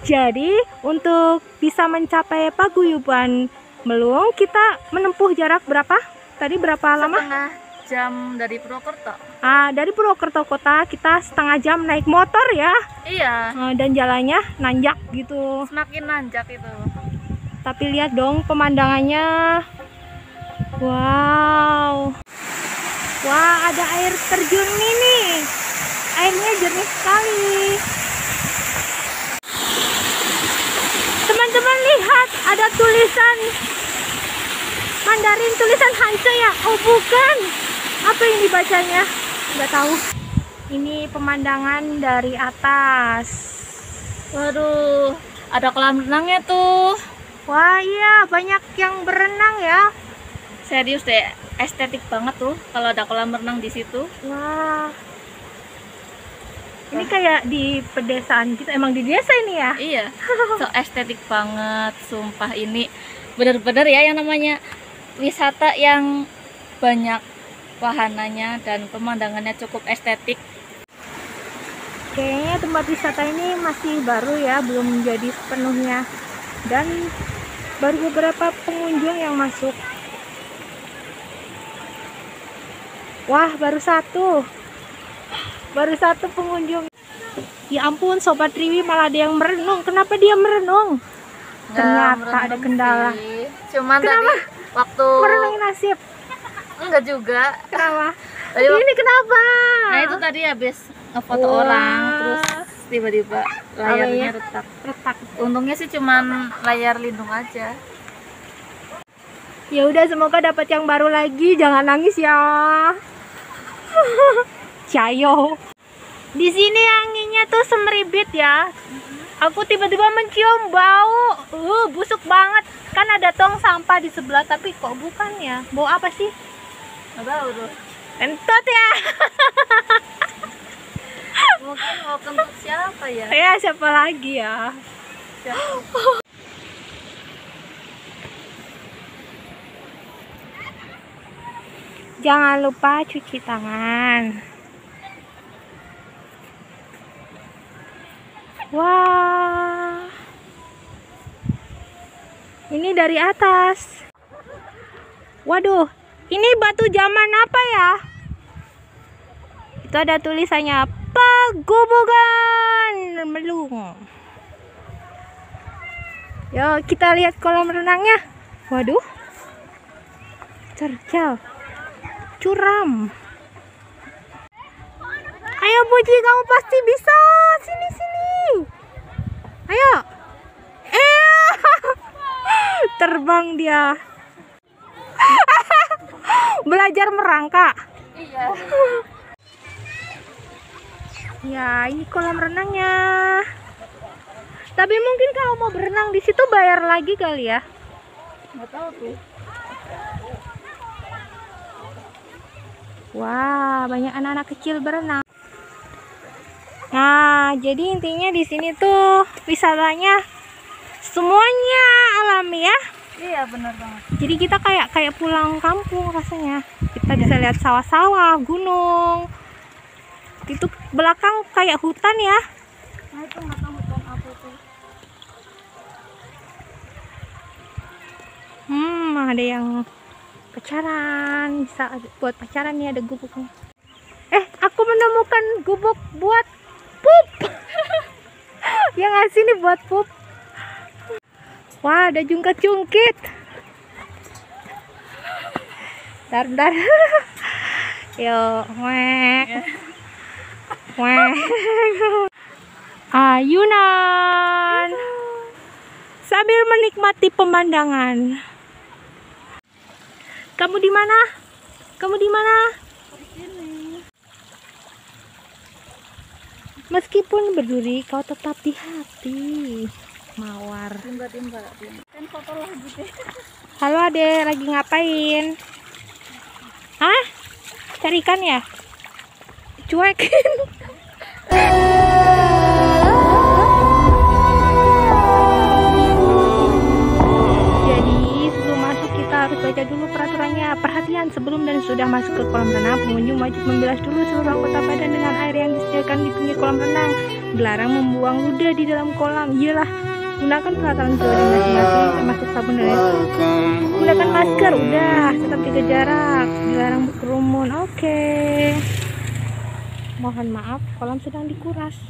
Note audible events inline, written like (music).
Jadi untuk bisa mencapai Paguyuban Melung, kita menempuh jarak berapa? Tadi berapa lama? setengah jam dari Purwokerto Ah, dari Purwokerto kota kita setengah jam naik motor ya, iya Ah, dan jalannya nanjak gitu. semakin nanjak itu Tapi lihat dong pemandangannya. Wow. Wah, ada air terjun ini. Airnya jernih sekali. Teman-teman lihat ada tulisan Mandarin tulisan Hanse ya? Oh, bukan. Apa ini bacanya? Nggak tahu. Ini pemandangan dari atas. waduh ada kolam renangnya tuh Wah iya banyak yang berenang ya. serius deh estetik banget tuh kalau ada kolam renang di situ Wah. Ini kayak di pedesaan gitu. Emang di desa ini ya? iya (laughs) so estetik banget sumpah ini bener-bener ya yang namanya wisata yang banyak wahananya dan pemandangannya cukup estetik Kayaknya tempat wisata ini masih baru ya, belum menjadi sepenuhnya. Dan baru beberapa pengunjung yang masuk. Wah, baru satu. Baru satu pengunjung. Ya ampun, Sobat Riwi malah ada yang merenung. Kenapa dia merenung? Nggak Ternyata ada kendala. sih. cuman Kenapa? tadi waktu Merenung nasib. enggak juga Kenapa? (laughs) Tadi waktu- Ini kenapa? Nah itu tadi habis ngefoto orang terus tiba-tiba layarnya ya? retak. retak. Untungnya sih cuman layar lindung aja. Ya udah semoga dapat yang baru lagi. Jangan nangis ya. (laughs) Cayo. Di sini anginnya tuh semeribit ya. Aku tiba-tiba mencium bau. Uh, busuk banget. Kan ada tong sampah di sebelah tapi kok bukan ya? Bau apa sih? Tahu tuh. Kentut ya. (laughs) Mungkin mau kentut siapa ya? Ya siapa lagi ya? Siapa? (gasps) Jangan lupa cuci tangan. Wah. Ini dari atas. Waduh, ini batu zaman apa ya? Itu ada tulisannya Pegubugan Melung. Yo, kita lihat kolam renangnya. Waduh. Terjal curam. Ayo Puji, kamu pasti bisa. Sini sini. Ayo. Eh. (laughs) Terbang dia. (laughs) Belajar merangkak. Iya. Ya, ini kolam renangnya. Tapi mungkin kalau mau berenang di situ bayar lagi kali ya. Nggak tahu tuh. Wah, banyak anak-anak kecil berenang. Nah, jadi intinya di sini tuh wisatanya semuanya alami ya. Iya benar banget. Jadi kita kayak kayak pulang kampung rasanya. Kita bisa lihat sawah-sawah, gunung. Itu belakang kayak hutan ya. Nah itu tahu hutan apa tuh. Hmm, ada yang pacaran, bisa buat pacaran nih ada gubuknya. Eh, aku menemukan gubuk buat. Yang ngasih nih buat pup. Wah, ada jungkat-jungkit. Dar dar. (laughs) Yo, weh. Weh. (laughs) Ayunan. Sambil menikmati pemandangan. Kamu di mana? Kamu di mana? Meskipun berduri, kau tetap di hati. mawar. timba-timba kan foto lagi deh Halo Ade, lagi ngapain? Hah? Cari ikan ya? Cuekin. Sudah masuk ke kolam renang, pengunjung wajib membilas dulu seluruh anggota badan dengan air yang disediakan di pinggir kolam renang. Dilarang membuang ludah di dalam kolam. Iyalah, gunakan peralatan pribadi masing-masing termasuk sabun dan air gunakan masker udah tetap jaga jarak dilarang berkerumun oke mohon maaf kolam sedang dikuras